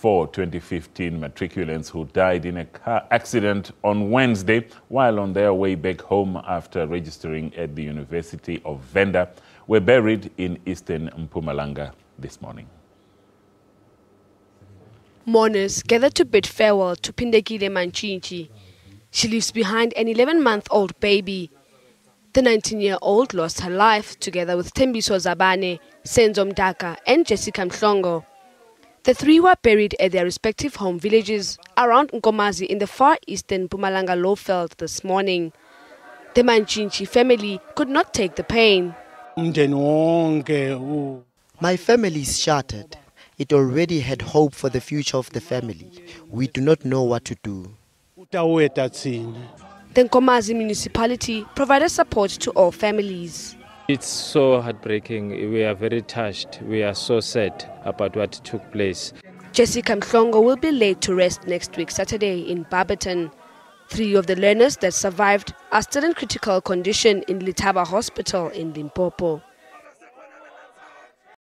four 2015 matriculants who died in a car accident on Wednesday while on their way back home after registering at the University of Venda were buried in eastern Mpumalanga this morning. Mourners gathered to bid farewell to Pindekile Manchinchi. She leaves behind an 11-month-old baby. The 19-year-old lost her life together with Tembiso Zabane, Senzo Mdaka and Jessica Mhlongo. The three were buried at their respective home villages around Nkomazi in the far eastern Mpumalanga Lowveld this morning. The Manchinchi family could not take the pain. My family is shattered. It already had hope for the future of the family. We do not know what to do. The Nkomazi municipality provided support to all families. It's so heartbreaking. We are very touched. We are so sad about what took place. Jessica Mhlongo will be laid to rest next week, Saturday, in Barberton. Three of the learners that survived are still in critical condition in Letaba Hospital in Limpopo.